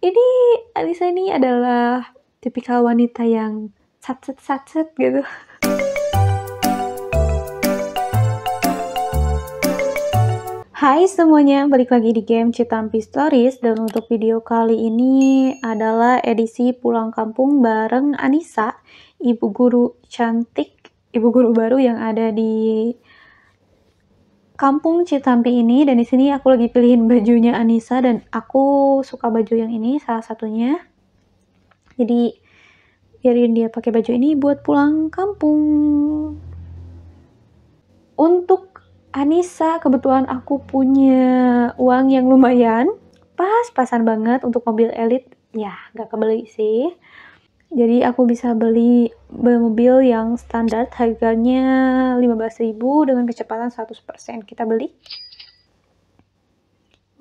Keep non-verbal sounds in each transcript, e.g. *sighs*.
ini Anissa ini adalah tipikal wanita yang sat-sat-sat gitu. Hai semuanya, balik lagi di game Citampi Stories dan untuk video kali ini adalah edisi pulang kampung bareng Anissa, ibu guru cantik, ibu guru baru yang ada di kampung Citampi ini dan di sini aku lagi pilihin bajunya Anissa dan aku suka baju yang ini salah satunya. Jadi biarin dia pakai baju ini buat pulang kampung. Untuk Anissa, kebetulan aku punya uang yang lumayan. Pas-pasan banget untuk mobil elit. Ya, gak kebeli sih. Jadi aku bisa beli mobil yang standar harganya 15.000 dengan kecepatan 100%. Kita beli.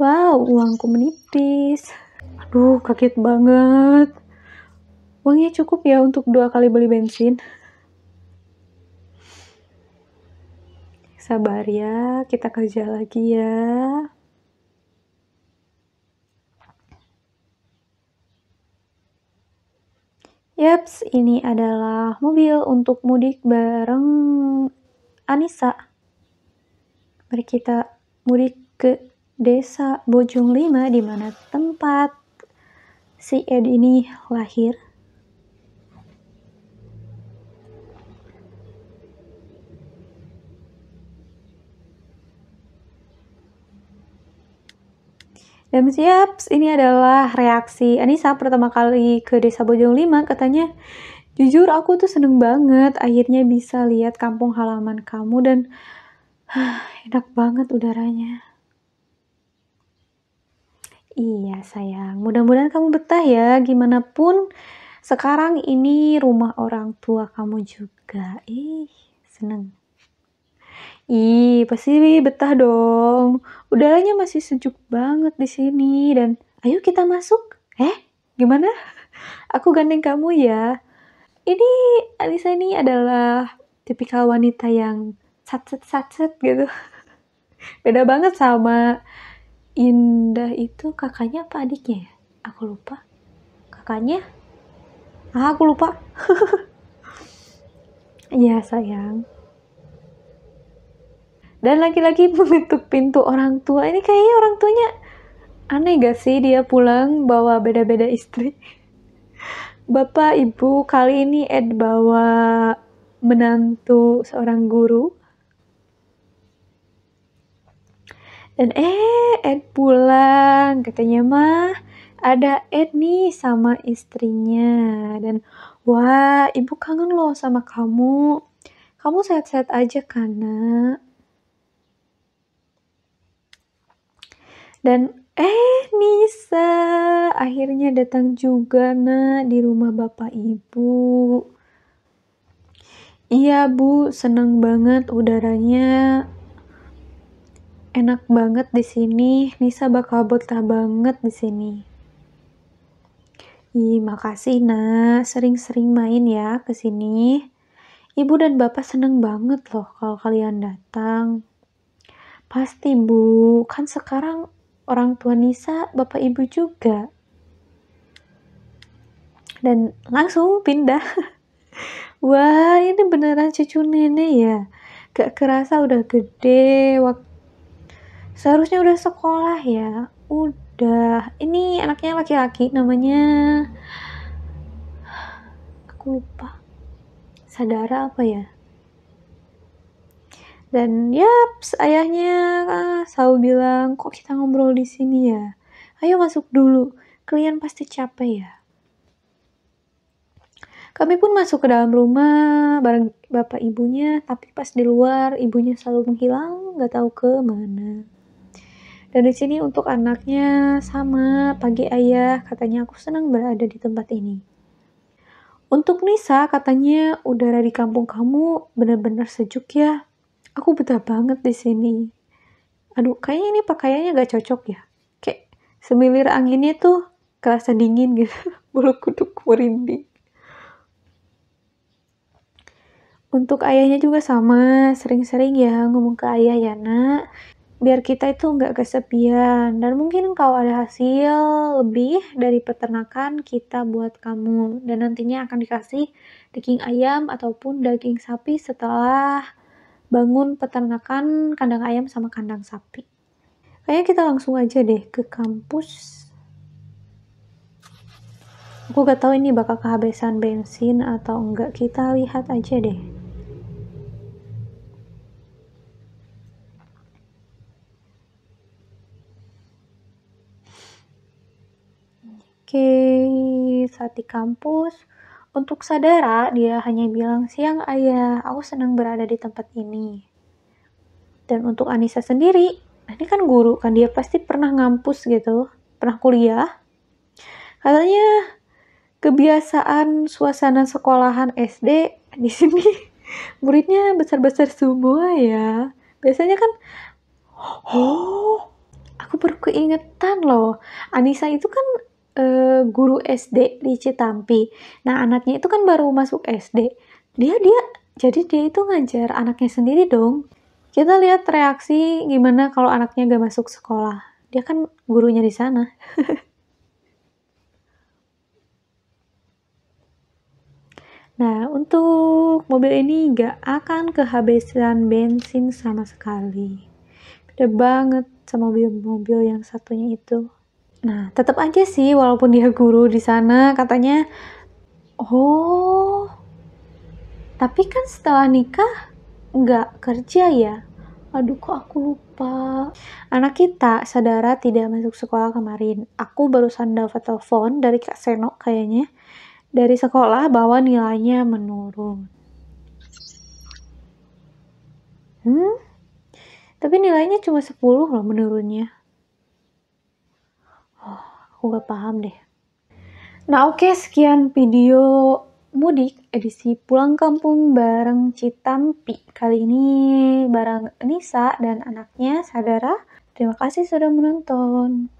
Wow, uangku menipis. Aduh, kaget banget. Uangnya cukup ya untuk dua kali beli bensin. Sabar ya, kita kerja lagi ya. Yaps, ini adalah mobil untuk mudik bareng Anissa. Mari kita mudik ke desa Bojong Lima, di mana tempat si Ed ini lahir. Dan siap, ini adalah reaksi Anissa pertama kali ke Desa Bojong Lima. Katanya, jujur aku tuh seneng banget akhirnya bisa lihat kampung halaman kamu dan huh, *sighs* enak banget udaranya. Iya sayang, mudah-mudahan kamu betah ya. Gimana pun sekarang ini rumah orang tua kamu juga. Ih, seneng. Ih, pasti betah dong. Udaranya masih sejuk banget di sini dan ayo kita masuk. Eh, gimana? *laughs* Aku gandeng kamu ya. Ini Alisa ini adalah tipikal wanita yang sat-sat-sat gitu. *laughs* Beda banget sama Indah itu kakaknya apa adiknya ya? Aku lupa. Kakaknya? Ah, aku lupa. *laughs* Iya, sayang dan lagi-lagi *laughs* mengetuk pintu orang tua. Ini kayaknya orang tuanya aneh gak sih dia pulang bawa beda-beda istri? *laughs* Bapak ibu kali ini Ed bawa menantu seorang guru. Dan eh Ed pulang. Katanya mah ada Ed nih sama istrinya. Dan wah ibu kangen loh sama kamu. Kamu sehat-sehat aja kan Dan eh Nisa akhirnya datang juga nak di rumah bapak ibu. Iya bu, seneng banget udaranya enak banget di sini. Nisa bakal betah banget di sini. Ih, makasih nak, sering-sering main ya ke sini. Ibu dan bapak seneng banget loh kalau kalian datang. Pasti bu, kan sekarang orang tua Nisa, bapak ibu juga. Dan langsung pindah. *laughs* Wah, ini beneran cucu nenek ya. Gak kerasa udah gede. Waktu seharusnya udah sekolah ya. Udah. Ini anaknya laki-laki namanya aku lupa. Sadara apa ya? Dan yap, ayahnya ah, selalu bilang, kok kita ngobrol di sini ya? Ayo masuk dulu, kalian pasti capek ya. Kami pun masuk ke dalam rumah bareng bapak ibunya, tapi pas di luar ibunya selalu menghilang, nggak tahu ke mana. Dan di sini untuk anaknya sama, pagi ayah, katanya aku senang berada di tempat ini. Untuk Nisa, katanya udara di kampung kamu benar-benar sejuk ya. Aku betah banget di sini. Aduh, kayaknya ini pakaiannya gak cocok ya. Kayak semilir anginnya tuh kerasa dingin gitu. *laughs* Bulu kuduk merinding. Untuk ayahnya juga sama, sering-sering ya ngomong ke ayah ya nak. biar kita itu nggak kesepian dan mungkin kalau ada hasil lebih dari peternakan kita buat kamu dan nantinya akan dikasih daging ayam ataupun daging sapi setelah bangun peternakan kandang ayam sama kandang sapi. Kayaknya kita langsung aja deh ke kampus. Aku gak tahu ini bakal kehabisan bensin atau enggak. Kita lihat aja deh. Oke, saat di kampus, untuk Sadara, dia hanya bilang, siang ayah, aku senang berada di tempat ini. Dan untuk Anissa sendiri, ini kan guru, kan dia pasti pernah ngampus gitu, pernah kuliah. Katanya, kebiasaan suasana sekolahan SD *laughs* di sini muridnya besar-besar semua ya. Biasanya kan, oh, aku baru keingetan loh, Anissa itu kan uh, guru SD di Citampi. Nah, anaknya itu kan baru masuk SD. Dia dia jadi dia itu ngajar anaknya sendiri dong. Kita lihat reaksi gimana kalau anaknya gak masuk sekolah. Dia kan gurunya di sana. *laughs* nah, untuk mobil ini gak akan kehabisan bensin sama sekali. Beda banget sama mobil-mobil yang satunya itu. Nah, tetap aja sih walaupun dia guru di sana katanya oh tapi kan setelah nikah nggak kerja ya? Aduh kok aku lupa. Anak kita saudara tidak masuk sekolah kemarin. Aku barusan dapat telepon dari kak Seno kayaknya. Dari sekolah bahwa nilainya menurun. Hmm? Tapi nilainya cuma 10 loh menurunnya aku gak paham deh. Nah oke okay, sekian video mudik edisi pulang kampung bareng Citampi. Kali ini bareng Nisa dan anaknya Sadara. Terima kasih sudah menonton.